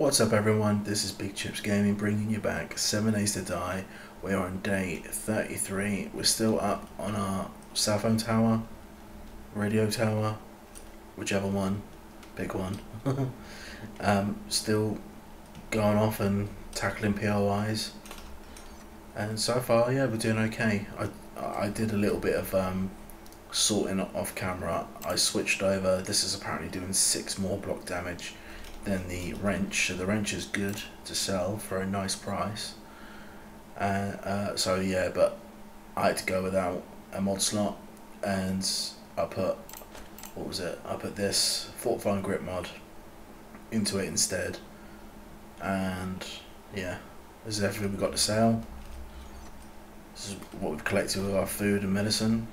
What's up everyone, this is Big Chips Gaming bringing you back 7 Days to Die. We're on day 33, we're still up on our cell phone tower, radio tower, whichever one, big one. um, still going off and tackling POIs. And so far, yeah, we're doing okay. I, I did a little bit of um, sorting off camera. I switched over, this is apparently doing 6 more block damage than the wrench. The wrench is good to sell for a nice price. Uh, uh, so yeah, but I had to go without a mod slot, and I put what was it? I put this Fortifying Grip mod into it instead, and yeah, this is everything we got to sell. This is what we've collected with our food and medicine.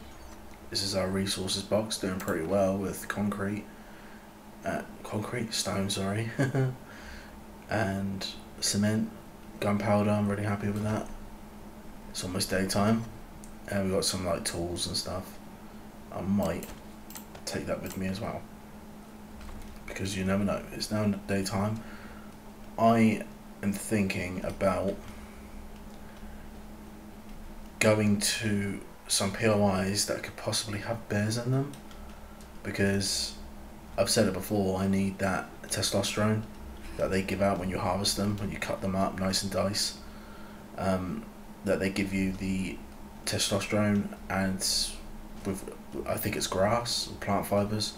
This is our resources box, doing pretty well with concrete uh, concrete, stone, sorry, and cement, gunpowder. I'm really happy with that. It's almost daytime, and we've got some like tools and stuff. I might take that with me as well because you never know. It's now daytime. I am thinking about going to some POIs that could possibly have bears in them because I've said it before, I need that testosterone that they give out when you harvest them, when you cut them up nice and dice. Um, that they give you the testosterone and with I think it's grass plant fibers.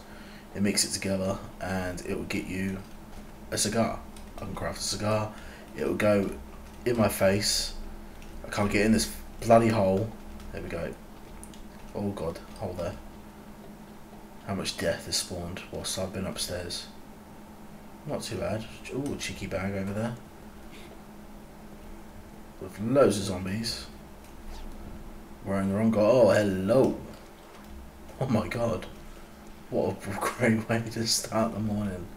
It mix it together and it will get you a cigar. I can craft a cigar. It will go in my face. I can't get in this bloody hole. There we go. Oh god, hole there how much death has spawned whilst I've been upstairs. Not too bad. Oh, cheeky bag over there. With loads of zombies. Wearing the wrong guy. Oh, hello. Oh my god. What a great way to start the morning.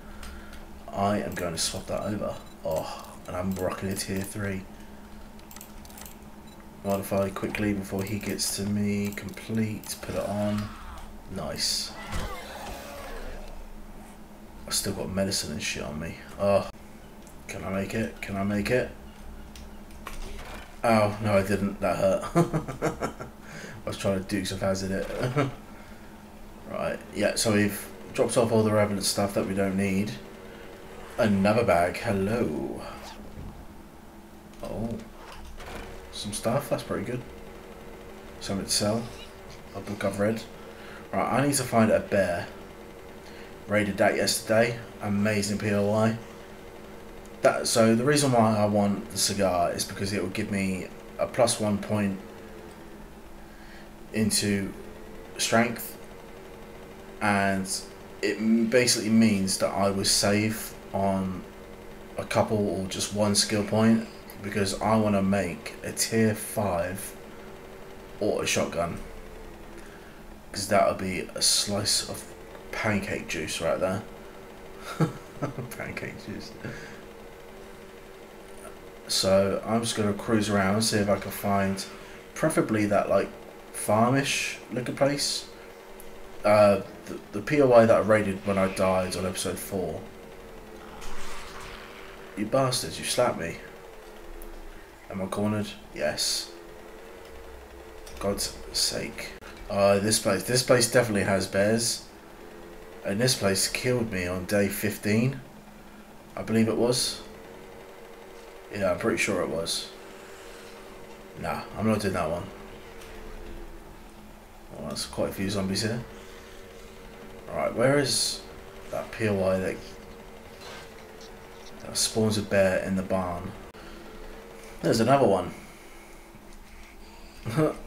I am going to swap that over. Oh, and I'm rocking a tier 3. Modify quickly before he gets to me. Complete. Put it on. Nice. I still got medicine and shit on me. Oh, can I make it? Can I make it? Oh, no I didn't. That hurt. I was trying to do some hazard it. right, yeah, so we've dropped off all the Revenant stuff that we don't need. Another bag. Hello. Oh. Some stuff. That's pretty good. Something to sell. A book I've read. Right, I need to find a bear. Raided that yesterday. Amazing POI. That so the reason why I want the cigar is because it will give me a plus one point into strength and it basically means that I was safe on a couple or just one skill point because I want to make a tier 5 auto shotgun because that'll be a slice of pancake juice right there. pancake juice. So I'm just going to cruise around and see if I can find preferably that like farmish looking place. Uh, the, the POI that I raided when I died on episode 4. You bastards, you slapped me. Am I cornered? Yes. God's sake. Uh, this place, this place definitely has bears. And this place killed me on day 15. I believe it was. Yeah, I'm pretty sure it was. Nah, I'm not doing that one. Well, there's quite a few zombies here. Alright, where is that POI that, that spawns a bear in the barn? There's another one.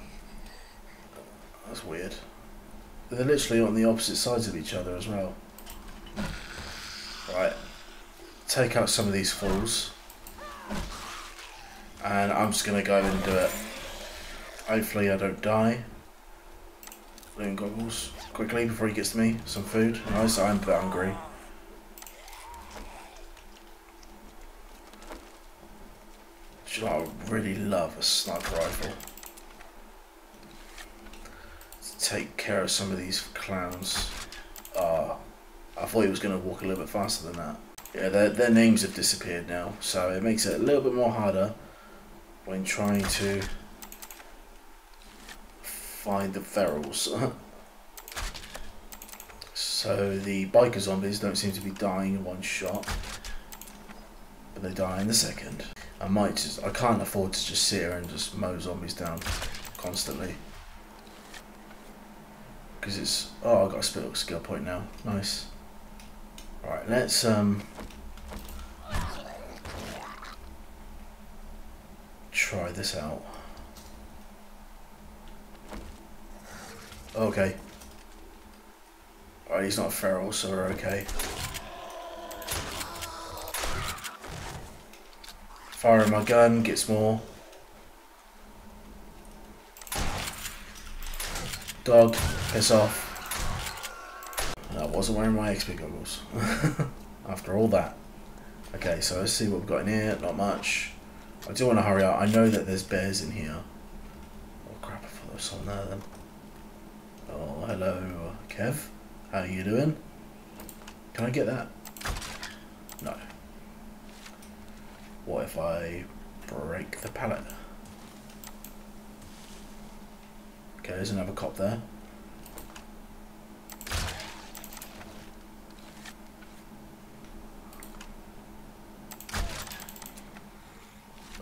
Weird. They're literally on the opposite sides of each other as well. Right. Take out some of these fools. And I'm just going to go and do it. Hopefully I don't die. Balloon goggles. Quickly before he gets to me. Some food. Nice, I'm a bit hungry. I really love a sniper rifle take care of some of these clowns. Uh, I thought he was going to walk a little bit faster than that. Yeah, their, their names have disappeared now, so it makes it a little bit more harder when trying to find the ferals. so the biker zombies don't seem to be dying in one shot, but they die in the second. I might just, I can't afford to just sit here and just mow zombies down constantly. Because it's, oh, I've got a skill, skill point now. Nice. Right, let's, um, try this out. Okay. Alright, he's not feral, so we're okay. Firing my gun, gets more. Dog, piss off. I wasn't wearing my XP goggles. After all that. Okay, so let's see what we've got in here. Not much. I do want to hurry up. I know that there's bears in here. Oh crap, I thought there was someone there then. Oh, hello, Kev. How are you doing? Can I get that? No. What if I break the pallet? Okay, there's another cop there.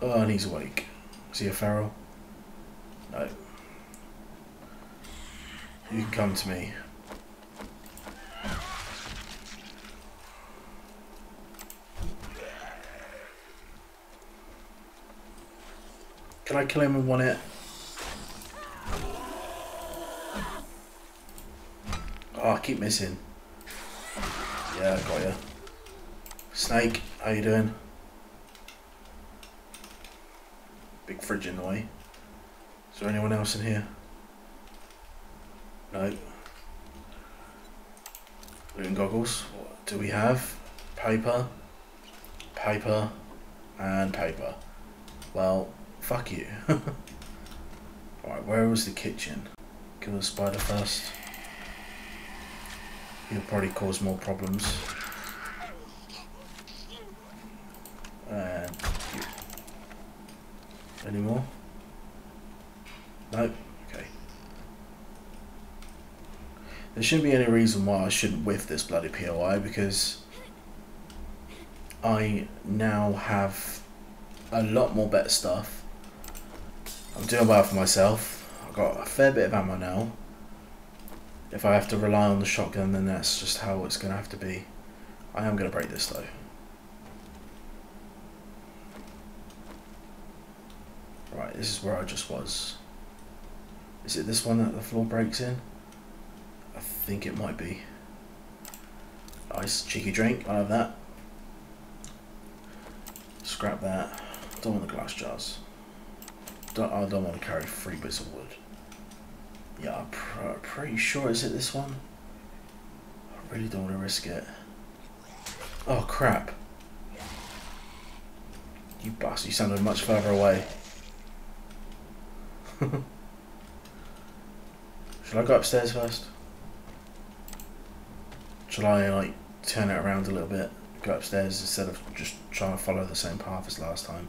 Oh, and he's awake. Is he a feral? No. You can come to me. Can I kill him with one hit? Oh, I keep missing. Yeah, got you. Snake, how you doing? Big fridge in the way. Is there anyone else in here? No. Looting goggles. What do we have? Paper, paper, and paper. Well, fuck you. Alright, where was the kitchen? Kill the spider first. He'll probably cause more problems. And Nope. Okay. There shouldn't be any reason why I shouldn't whiff this bloody POI because I now have a lot more better stuff. I'm doing well for myself. I've got a fair bit of ammo now. If I have to rely on the shotgun, then that's just how it's going to have to be. I am going to break this though. Right, this is where I just was. Is it this one that the floor breaks in? I think it might be. Nice, cheeky drink, I have that. Scrap that. Don't want the glass jars. Don't, I don't want to carry three bits of wood. Yeah, I'm pr pretty sure. Is it this one? I really don't want to risk it. Oh, crap. You bastard, you sounded much further away. Should I go upstairs first? Should I, like, turn it around a little bit, go upstairs instead of just trying to follow the same path as last time?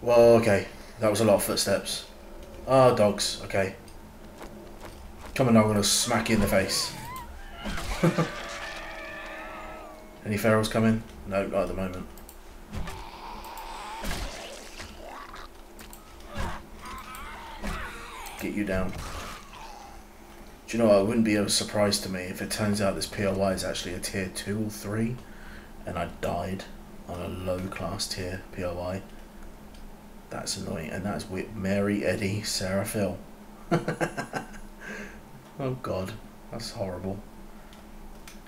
Well, okay. That was a lot of footsteps. Ah, oh, dogs. Okay. Come on, I'm gonna smack you in the face. Any ferals coming? No, not at the moment. You down. Do you know what? It wouldn't be a surprise to me if it turns out this POI is actually a tier 2 or 3 and I died on a low class tier POI. That's annoying. And that's with Mary, Eddie, Sarah, Phil. oh god, that's horrible.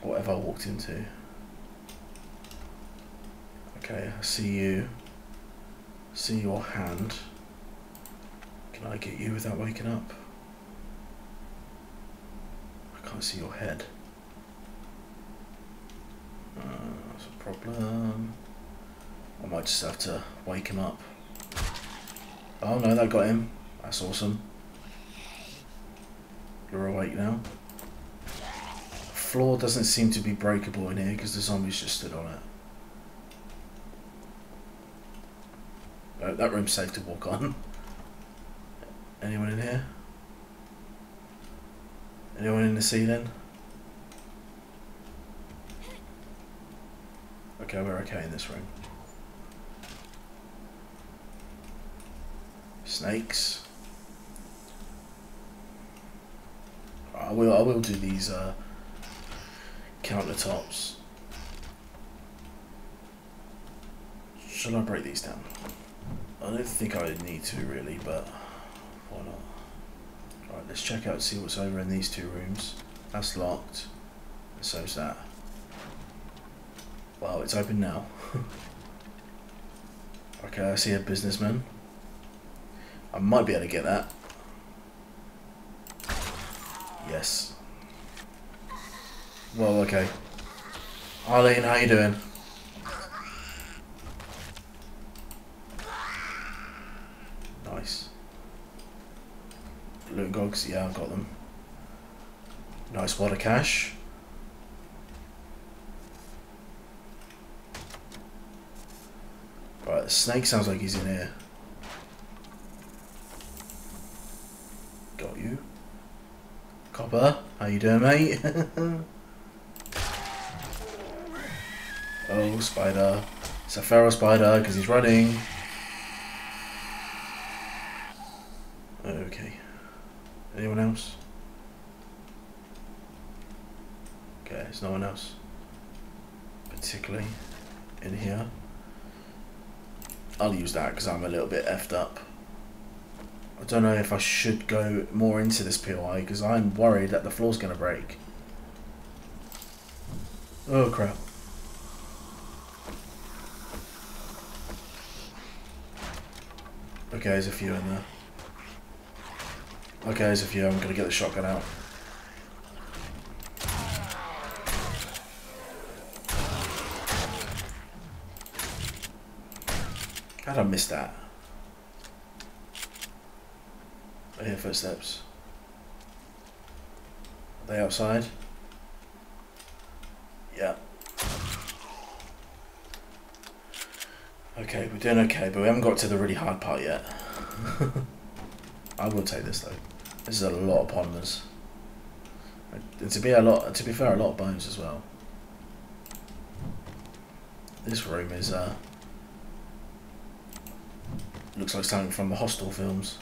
Whatever I walked into? Okay, I see you. See your hand. Can I get you without waking up? I can't see your head. Uh, that's a problem. I might just have to wake him up. Oh no, that got him. That's awesome. You're awake now. The floor doesn't seem to be breakable in here because the zombies just stood on it. Oh, that room's safe to walk on. Anyone in here? Anyone in the ceiling? Okay, we're okay in this room. Snakes. I will. I will do these uh, countertops. Shall I break these down? I don't think I need to really, but let's check out see what's over in these two rooms. That's locked. So's that. Well, it's open now. okay, I see a businessman. I might be able to get that. Yes. Well, okay. Arlene, how you doing? Nice. Yeah, I've got them. Nice water cache. Right, the snake sounds like he's in here. Got you. Copper, how you doing, mate? oh, spider. It's a feral spider because he's running. Okay. Anyone else? Okay, there's no one else. Particularly in here. I'll use that because I'm a little bit effed up. I don't know if I should go more into this POI because I'm worried that the floor's going to break. Oh crap. Okay, there's a few in there. Okay, there's a few. I'm going to get the shotgun out. How'd I miss that? I hear footsteps. Are they outside? Yeah. Okay, we're doing okay, but we haven't got to the really hard part yet. I will take this though. This is a lot of polymers. And to be a lot, to be fair, a lot of bones as well. This room is uh, looks like something from the Hostel films.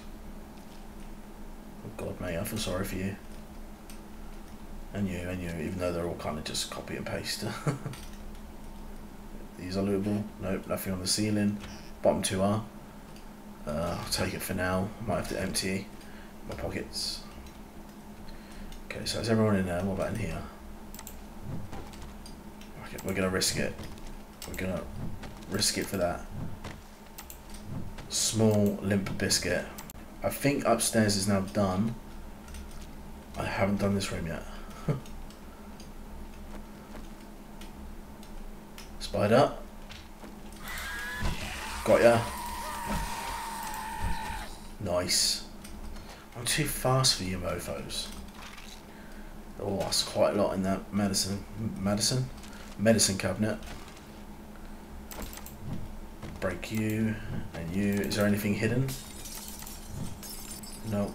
Oh God, mate, I feel sorry for you. And you, and you, even though they're all kind of just copy and paste. These are lootable. Nope, nothing on the ceiling. Bottom two are. Uh, I'll take it for now. Might have to empty my pockets. Okay, so is everyone in there? What about in here? Okay, we're gonna risk it. We're gonna risk it for that. Small limp biscuit. I think upstairs is now done. I haven't done this room yet. Spider. Got ya. Nice. I'm too fast for you mofos. Oh, that's quite a lot in that medicine. Medicine? Medicine cabinet. Break you and you. Is there anything hidden? No.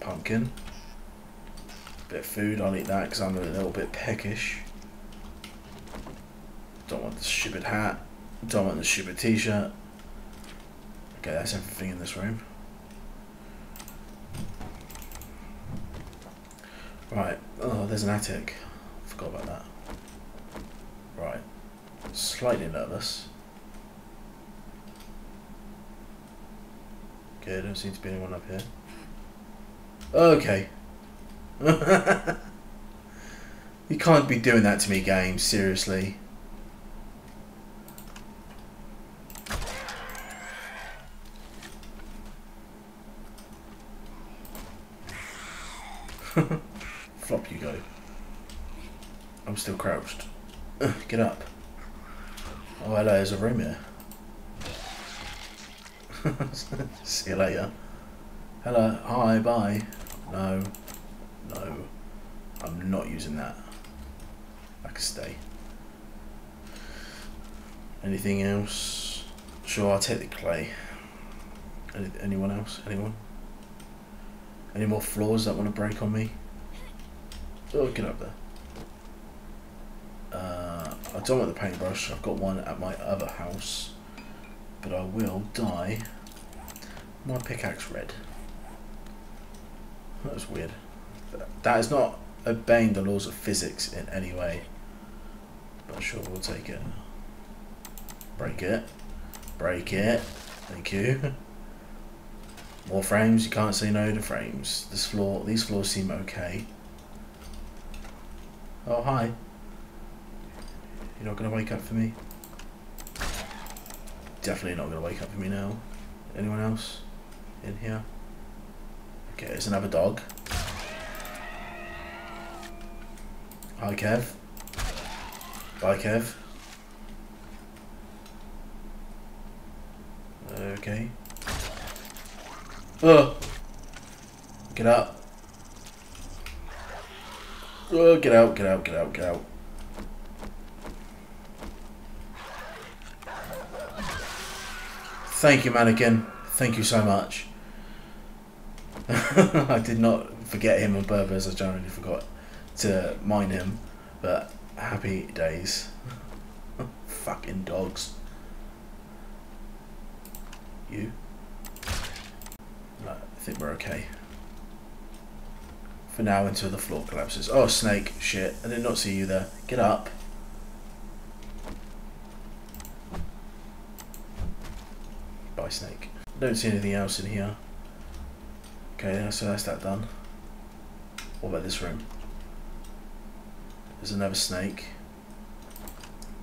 Pumpkin. Bit of food, I'll eat that because I'm a little bit peckish. Don't want the stupid hat. Don't want the stupid t-shirt. Okay, that's everything in this room. Right. Oh, there's an attic. Forgot about that. Right. Slightly nervous. Okay, there don't seem to be anyone up here. Okay. you can't be doing that to me, game. Seriously. Flop you go. I'm still crouched. Get up. Oh, hello, there's a room here. See you later. Hello, hi, bye. No, no, I'm not using that. I can stay. Anything else? Sure, I'll take the clay. Any, anyone else? Anyone? Any more floors that want to break on me? Oh, get up there. Uh, I don't want the paintbrush. I've got one at my other house. But I will dye my pickaxe red. That was weird. That is not obeying the laws of physics in any way. But sure, we'll take it. Break it. Break it. Thank you. More frames, you can't say no to frames. This floor, these floors seem okay. Oh, hi. You're not going to wake up for me? Definitely not going to wake up for me now. Anyone else in here? Okay, there's another dog. Hi, Kev. Bye, Kev. Okay. Oh! Get up. Oh, get out, get out, get out, get out. Thank you, mannequin. Thank you so much. I did not forget him on purpose. I generally forgot to mine him. But happy days. Fucking dogs. You? I think we're okay. For now until the floor collapses. Oh, snake. Shit. I did not see you there. Get up. Bye, snake. Don't see anything else in here. Okay, so that's that done. What about this room? There's another snake.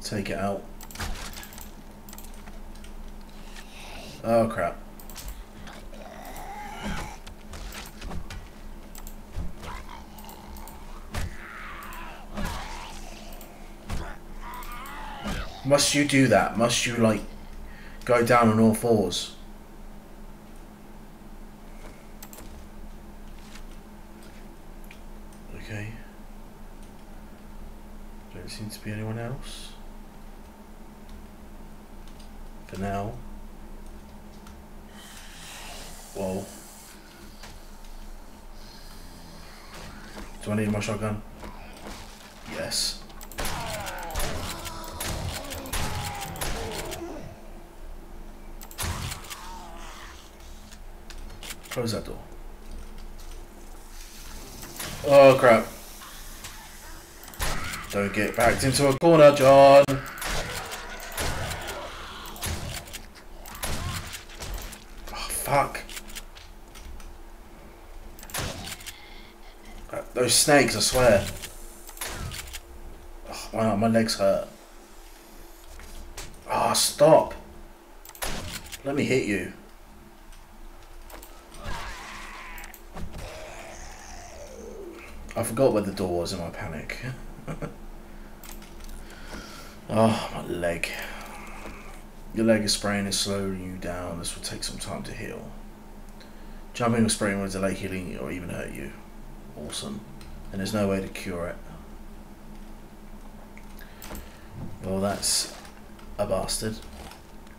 Take it out. Oh crap. Must you do that? Must you like go down on all fours? Okay. Don't seem to be anyone else. For now. Whoa. Do I need my shotgun? Yes. Close that door. Oh crap. Don't get backed into a corner, John. Oh, fuck. Uh, those snakes, I swear. Oh, wow, my legs hurt. Ah, oh, stop. Let me hit you. I forgot where the door was in my panic. oh, my leg. Your leg is spraying is slowing you down. This will take some time to heal. Jumping or spraying will delay healing or even hurt you. Awesome. And there's no way to cure it. Well, that's a bastard.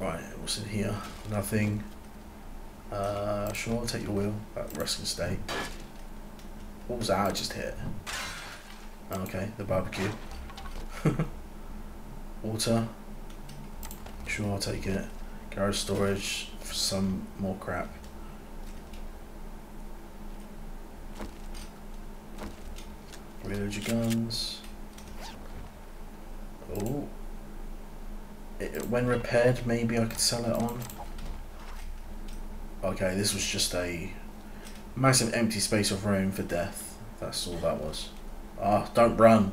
Right, what's in here? Nothing. Uh, sure, I'll take your wheel. Rest can stay. What was that I just hit? Okay, the barbecue. Water. Sure, I'll take it. Garage storage for some more crap. Reload your guns. Oh. When repaired, maybe I could sell it on. Okay, this was just a Massive empty space of room for death. That's all that was. Ah, don't run.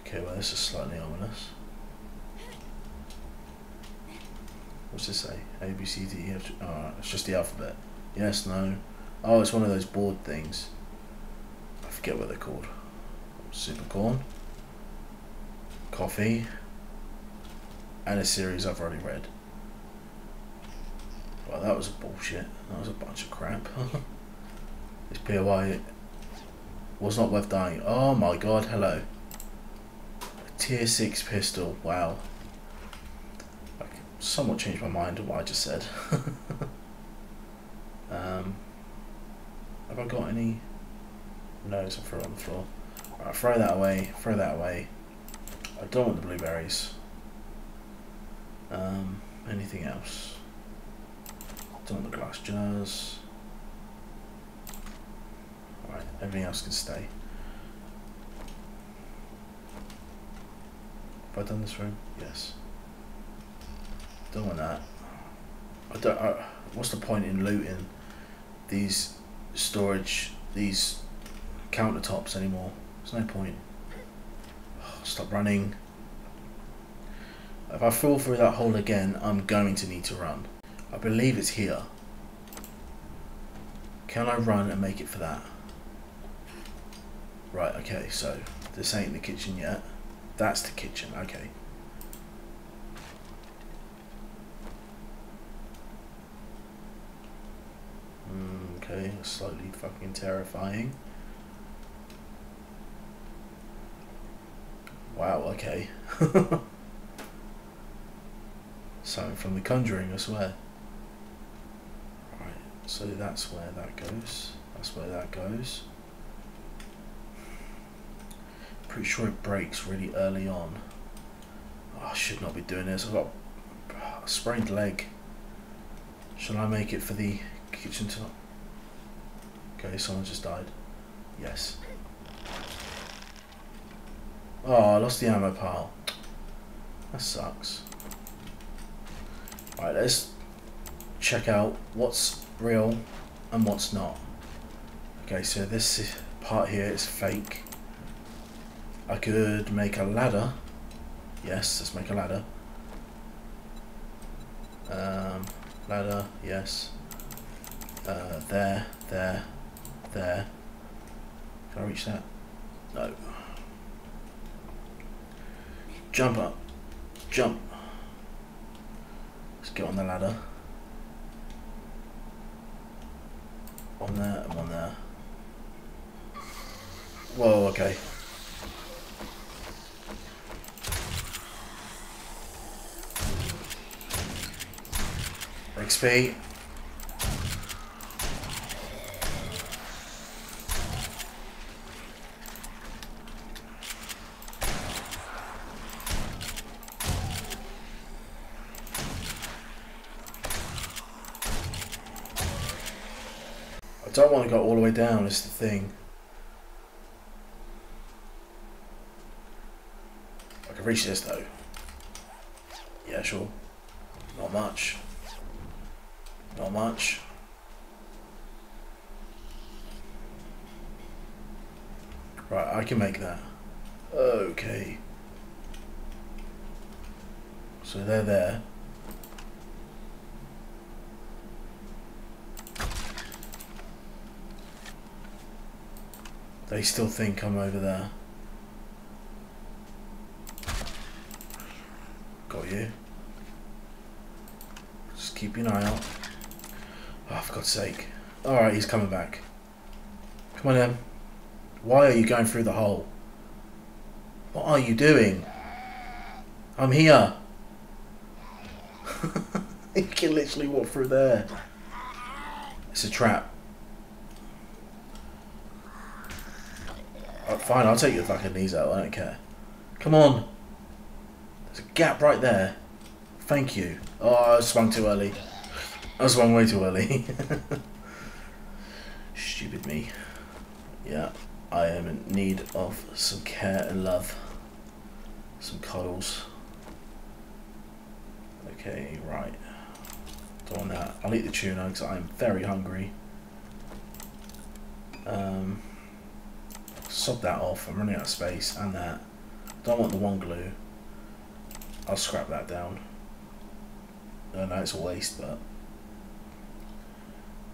Okay, well this is slightly ominous. What's this say? A, B, C, D, E, F, G. Oh, it's just the alphabet. Yes, no. Oh, it's one of those board things. I forget what they're called. Super corn. Coffee. And a series I've already read. Well, that was bullshit. That was a bunch of crap. this POI Was not worth dying. Oh my god, hello. Tier 6 pistol, wow. I somewhat changed my mind on what I just said. um, have I got any? No, it's a throw on the floor. Alright, throw that away, throw that away. I don't want the blueberries. Um, anything else? Don't want the glass jars. Alright, everything else can stay. Have I done this room? Yes. Don't want that. I don't. I, what's the point in looting these storage, these countertops anymore? There's no point. Stop running. If I fall through that hole again, I'm going to need to run. I believe it's here. Can I run and make it for that? Right, okay, so this ain't the kitchen yet. That's the kitchen, okay. Okay, slightly fucking terrifying. Wow, okay. Something from The Conjuring, I swear. Right, so that's where that goes. That's where that goes. Pretty sure it breaks really early on. Oh, I should not be doing this. I've got a sprained leg. Shall I make it for the kitchen top? Okay, someone just died. Yes. Oh, I lost the ammo pile. That sucks. Right, let's check out what's real and what's not. Okay, so this part here is fake. I could make a ladder. Yes, let's make a ladder. Um, ladder, yes. Uh, there, there, there. Can I reach that? No. Jump up. Jump. Let's get on the ladder. On there, on there. Whoa, okay. XP. I don't want to go all the way down, is the thing. I can reach this though. Yeah, sure. Not much. Not much. Right, I can make that. Okay. So they're there. They still think I'm over there. Got you. Just keep an eye out. Oh, for God's sake. Alright, he's coming back. Come on, Em. Why are you going through the hole? What are you doing? I'm here. you can literally walk through there. It's a trap. Fine, I'll take your fucking knees out. I don't care. Come on. There's a gap right there. Thank you. Oh, I swung too early. I swung way too early. Stupid me. Yeah, I am in need of some care and love. Some cuddles. Okay, right. Don't want that. I'll eat the tuna because I'm very hungry. Um, sod that off. I'm running out of space and that. Don't want the one glue. I'll scrap that down. I know it's a waste, but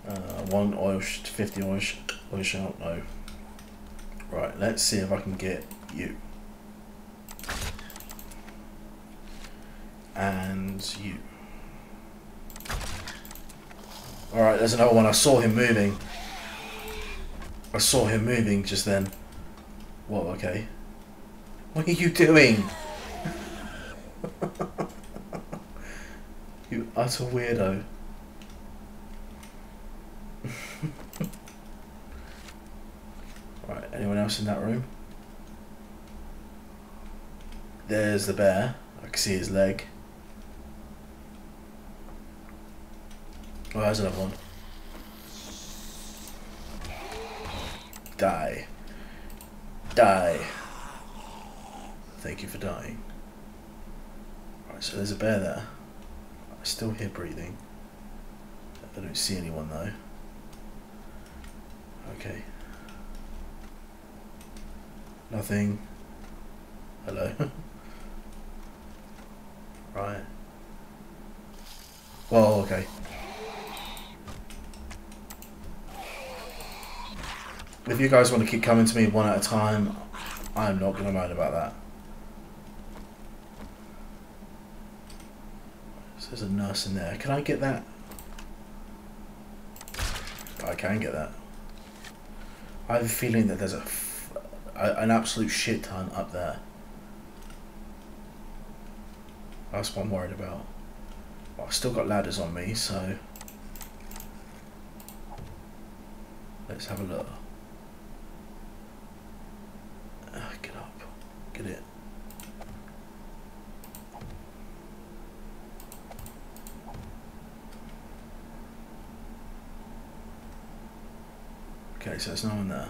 uh, one oil, 50 oil, oil shot, no. Right, let's see if I can get you. And you. Alright, there's another one. I saw him moving. I saw him moving just then. What, okay. What are you doing? you utter weirdo. right, anyone else in that room? There's the bear. I can see his leg. Oh, there's another one. Die. Die. Thank you for dying. Right, so there's a bear there. I still hear breathing. I don't see anyone though. Okay. Nothing. Hello. right. Well, okay. If you guys want to keep coming to me one at a time, I'm not going to moan about that. So there's a nurse in there. Can I get that? I can get that. I have a feeling that there's a, an absolute shit ton up there. That's what I'm worried about. Well, I've still got ladders on me, so let's have a look. Get it. Okay, so there's no one there.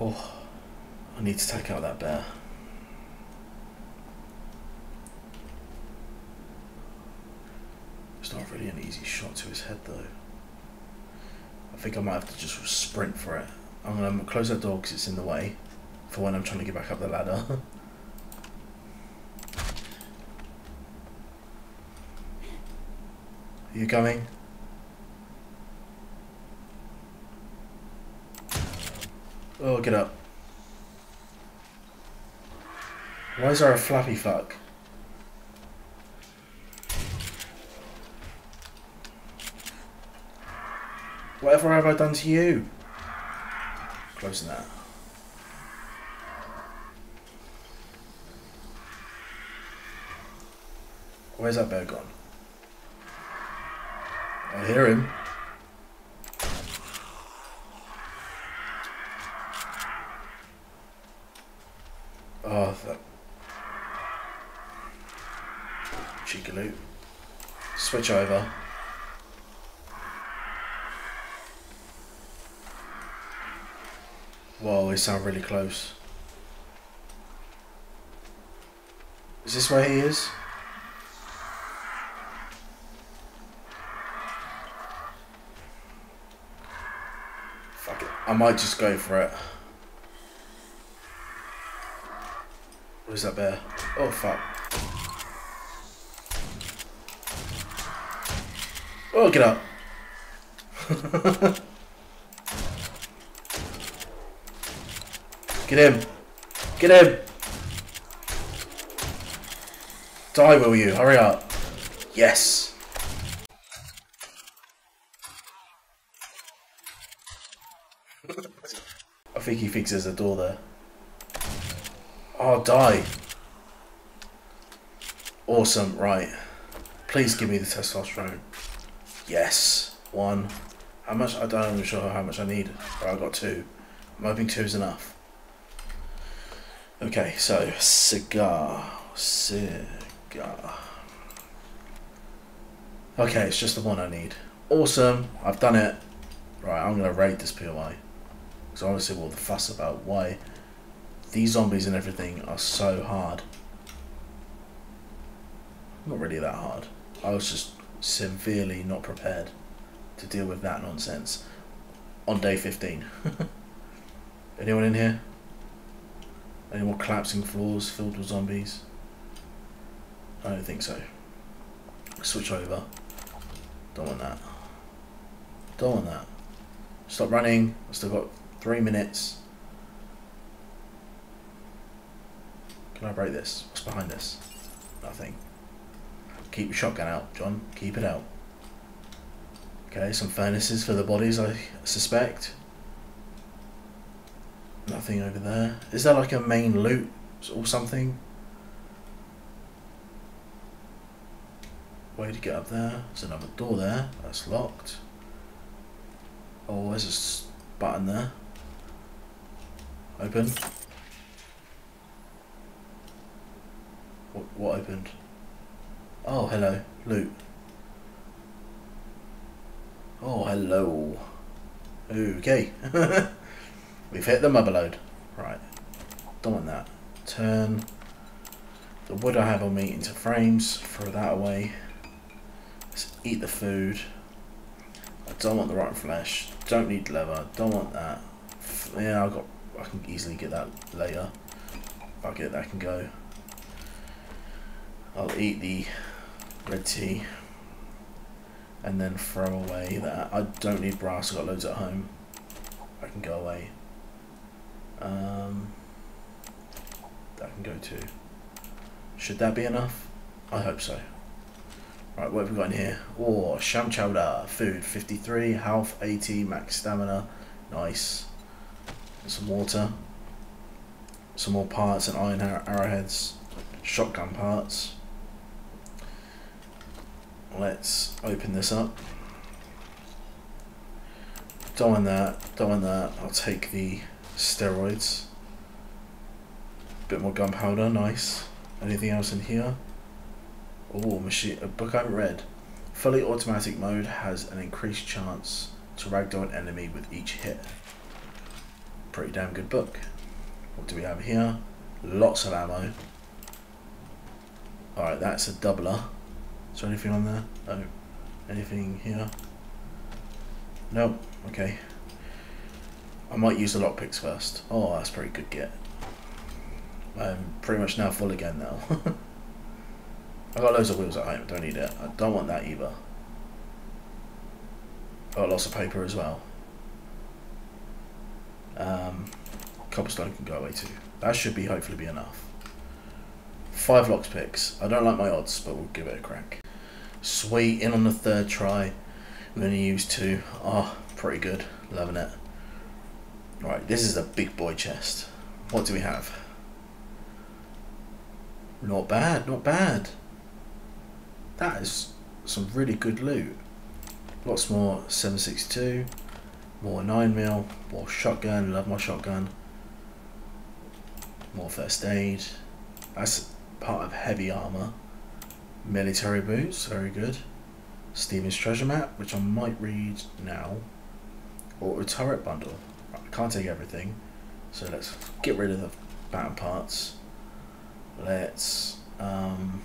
Oh, I need to take out that bear. It's not really an easy shot to his head though. I think I might have to just sprint for it. I'm going to close that door because it's in the way for when I'm trying to get back up the ladder. Are you coming? Oh, get up. Why is there a flappy fuck? Whatever have I done to you? Closing that. Where's that bear gone? I hear him. Oh, that cheeky loot. Switch over. Whoa, they sound really close. Is this where he is? I might just go for it. Where's that bear? Oh fuck. Oh, get up. get him. Get him. Die, will you? Hurry up. Yes. I think he thinks there's a door there. Oh, die. Awesome, right. Please give me the testosterone. Yes, one. How much? I don't even sure how much I need, but I got two. I'm hoping two is enough. Okay, so cigar, cigar. Okay, it's just the one I need. Awesome, I've done it. Right, I'm gonna rate this POI. Because honestly, what the fuss about why these zombies and everything are so hard. Not really that hard. I was just severely not prepared to deal with that nonsense on day 15. Anyone in here? Any more collapsing floors filled with zombies? I don't think so. Switch over. Don't want that. Don't want that. Stop running. I've still got Three minutes. Can I break this? What's behind this? Nothing. Keep your shotgun out, John. Keep it out. Okay, some furnaces for the bodies, I suspect. Nothing over there. Is that like a main loot or something? Way to get up there. There's another door there. That's locked. Oh, there's a button there. Open. What, what opened? Oh, hello. Loot. Oh, hello. Okay. We've hit the mother lode. Right. Don't want that. Turn the wood I have on me into frames. Throw that away. Let's eat the food. I don't want the rotten flesh. Don't need leather. Don't want that. Yeah, I've got. I can easily get that later. I'll get that can go. I'll eat the red tea and then throw away that. I don't need brass, I've got loads at home. I can go away. Um, that can go too. Should that be enough? I hope so. Right, what have we got in here? Oh, sham chowder, food, 53, health, 80, max stamina, nice. Some water. Some more parts and iron arrowheads. Shotgun parts. Let's open this up. Don't want that, don't want that. I'll take the steroids. Bit more gunpowder, nice. Anything else in here? Oh, machine, a book I haven't read. Fully automatic mode has an increased chance to ragdoll an enemy with each hit. Pretty damn good book. What do we have here? Lots of ammo. Alright, that's a doubler. Is there anything on there? Oh, Anything here? Nope. Okay. I might use the lockpicks first. Oh, that's pretty good get. I'm pretty much now full again now. I got loads of wheels at home, don't need it. I don't want that either. Got lots of paper as well. Um, cobblestone can go away too. That should be hopefully be enough. Five locks picks. I don't like my odds, but we'll give it a crack. Sweet, in on the third try. I'm going to use two. Oh, pretty good. Loving it. Right, this is a big boy chest. What do we have? Not bad, not bad. That is some really good loot. Lots more 762, more 9mm, more shotgun, love my shotgun. More first aid. That's part of heavy armor. Military boots, very good. Stephen's treasure map, which I might read now. Or a turret bundle. I can't take everything. So let's get rid of the bottom parts. Let's um,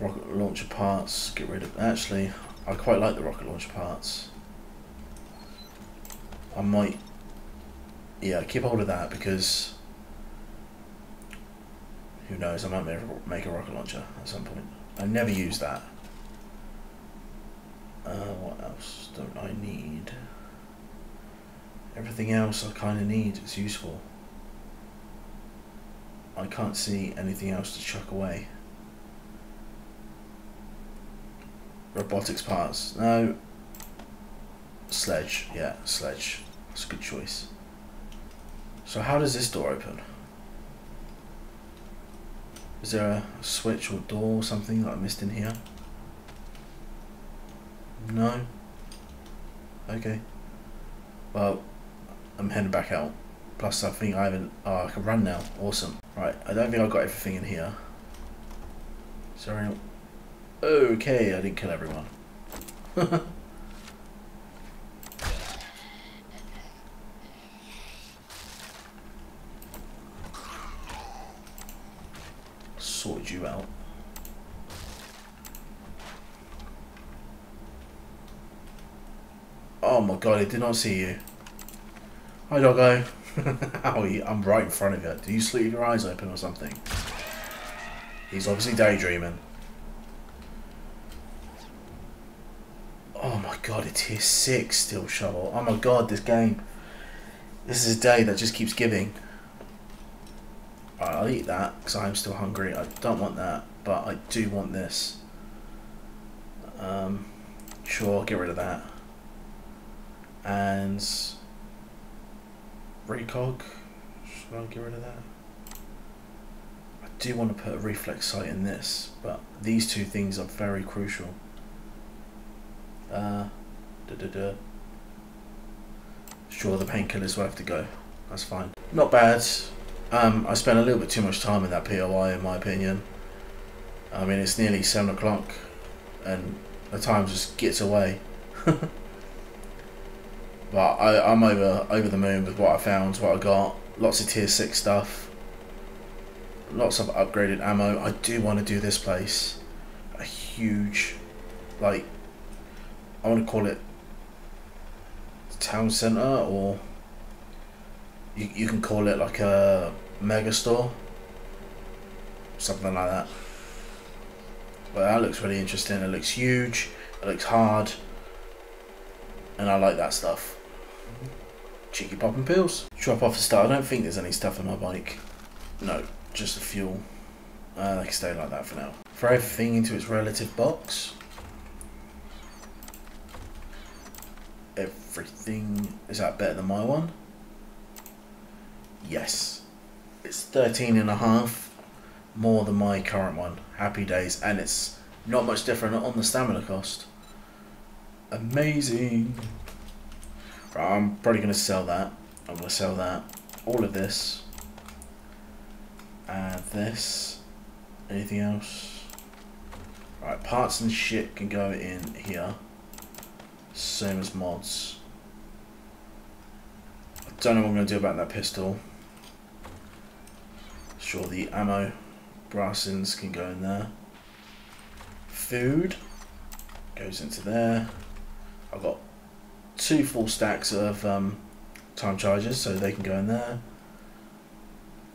rocket launcher parts, get rid of actually I quite like the rocket launcher parts. I might yeah, keep hold of that because who knows, I might make a rocket launcher at some point. I never use that. Uh, what else don't I need? Everything else I kind of need, it's useful. I can't see anything else to chuck away. Robotics parts, no. Sledge, yeah, sledge. That's a good choice. So how does this door open? Is there a switch or door or something that I missed in here? No? Okay. Well, I'm heading back out. Plus I think I haven't... Oh, I can run now. Awesome. Right, I don't think I've got everything in here. Sorry. Okay, I didn't kill everyone. sorted you out. Oh my god, I did not see you. Hi doggo. How are? I'm right in front of you. Do you sleep with your eyes open or something? He's obviously daydreaming. Oh my god, it's tier 6 steel shovel. Oh my god, this game. This is a day that just keeps giving. I'll eat that because I'm still hungry. I don't want that, but I do want this. Um, Sure, get rid of that. And recog. Should I get rid of that? I do want to put a reflex sight in this, but these two things are very crucial. Uh, da da da. Sure, the painkillers will have to go. That's fine. Not bad. Um, I spent a little bit too much time in that POI, in my opinion. I mean, it's nearly seven o'clock, and the time just gets away. but I, I'm over over the moon with what I found, what I got. Lots of tier six stuff. Lots of upgraded ammo. I do want to do this place a huge, like, I want to call it town centre, or you you can call it like a mega store, something like that. But that looks really interesting. It looks huge. It looks hard. And I like that stuff. Cheeky popping pills. Drop off the start. I don't think there's any stuff on my bike. No, just the fuel. Uh, they can stay like that for now. Throw everything into its relative box. Everything is that better than my one? Yes. It's 13 and a half more than my current one, Happy Days, and it's not much different on the stamina cost. Amazing. I'm probably going to sell that. I'm going to sell that. All of this. And this. Anything else? Right, parts and shit can go in here. Same as mods. I don't know what I'm going to do about that pistol. Sure, the ammo Brassins can go in there. Food goes into there. I've got two full stacks of um, time charges, so they can go in there.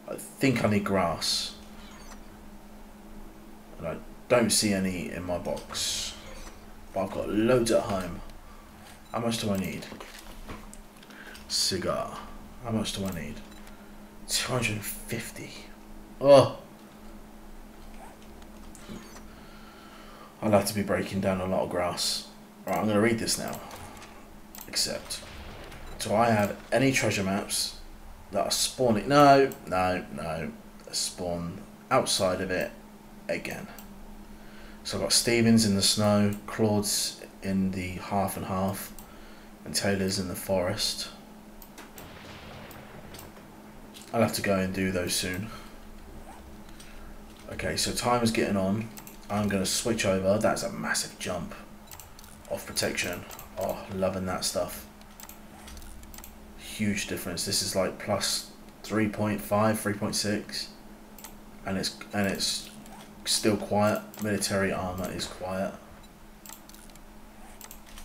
I think I need grass. And I don't see any in my box. But I've got loads at home. How much do I need? Cigar. How much do I need? 250. Oh! I'll have to be breaking down a lot of grass. Right, I'm going to read this now. Except, do I have any treasure maps that are spawning? No, no, no. Spawn outside of it again. So I've got Stevens in the snow, Claude's in the half and half, and Taylor's in the forest. I'll have to go and do those soon. Okay, so time is getting on. I'm going to switch over. That's a massive jump off protection. Oh, loving that stuff. Huge difference. This is like plus 3.5, 3.6. And it's and it's still quiet. Military armor is quiet.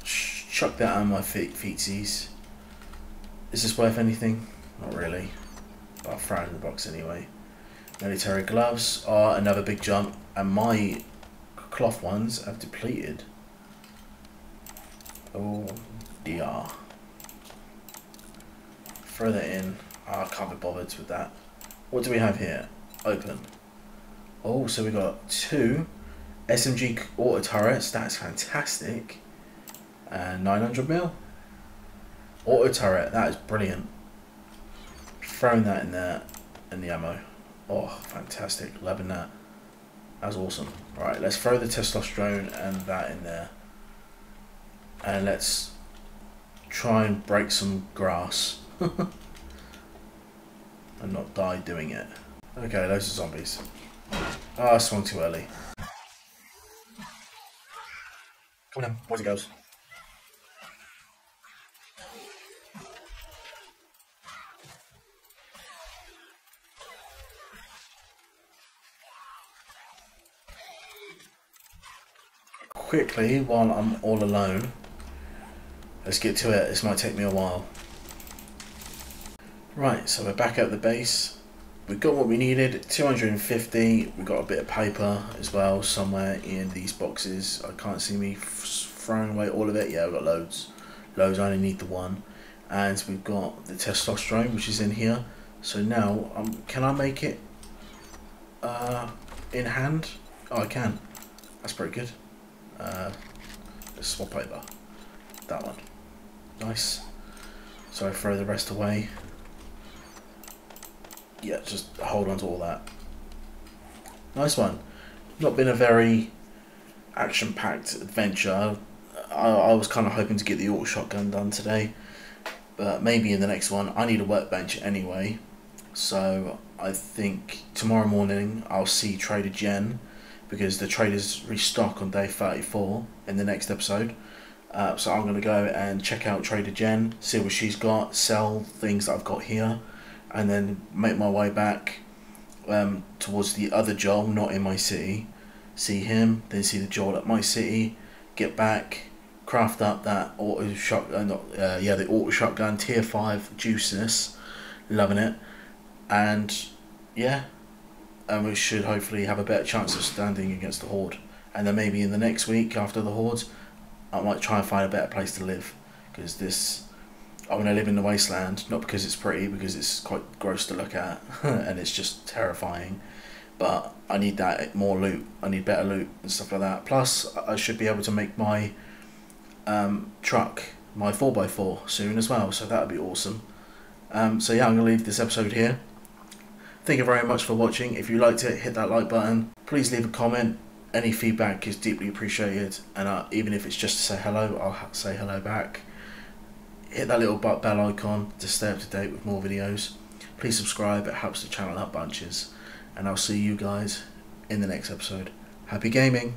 Chuck that on my feet, feetsies. Is this worth anything? Not really. But I'll throw it in the box anyway. Military gloves are another big jump. And my cloth ones have depleted. Oh dear. Throw that in. Oh, I can't be bothered with that. What do we have here? Open. Oh, so we got two SMG auto turrets. That's fantastic. And 900 mil. Auto turret. That is brilliant. Throwing that in there in the ammo. Oh, fantastic. Loving that. That's awesome. Right, let's throw the testosterone and that in there. And let's try and break some grass. and not die doing it. Okay, those are zombies. Ah, oh, I swung too early. Come on, boys and girls. quickly while I'm all alone. Let's get to it. This might take me a while. Right, so we're back at the base. We got what we needed, 250. We got a bit of paper as well somewhere in these boxes. I can't see me throwing away all of it. Yeah, I've got loads. Loads, I only need the one. And we've got the testosterone, which is in here. So now, um, can I make it uh, in hand? Oh, I can. That's pretty good. Uh, Let's swap over. That one. Nice. So I throw the rest away. Yeah, just hold on to all that. Nice one. Not been a very action-packed adventure. I, I was kind of hoping to get the auto shotgun done today, but maybe in the next one. I need a workbench anyway, so I think tomorrow morning I'll see Trader Jen because the traders restock on day 34 in the next episode. Uh, so I'm going to go and check out Trader Jen, see what she's got, sell things that I've got here, and then make my way back um, towards the other Joel, not in my city. See him, then see the Joel at my city, get back, craft up that auto shotgun, uh, uh, yeah, the auto shotgun tier 5 juiciness, loving it, and yeah, and we should hopefully have a better chance of standing against the Horde. And then maybe in the next week after the Hordes, I might try and find a better place to live because this. I want to live in the wasteland, not because it's pretty, because it's quite gross to look at and it's just terrifying. But I need that more loot. I need better loot and stuff like that. Plus, I should be able to make my um, truck, my 4x4 soon as well, so that would be awesome. Um, so, yeah, I'm going to leave this episode here. Thank you very much for watching. If you liked it, hit that like button. Please leave a comment. Any feedback is deeply appreciated. And uh, even if it's just to say hello, I'll say hello back. Hit that little bell icon to stay up to date with more videos. Please subscribe, it helps the channel out bunches. And I'll see you guys in the next episode. Happy gaming!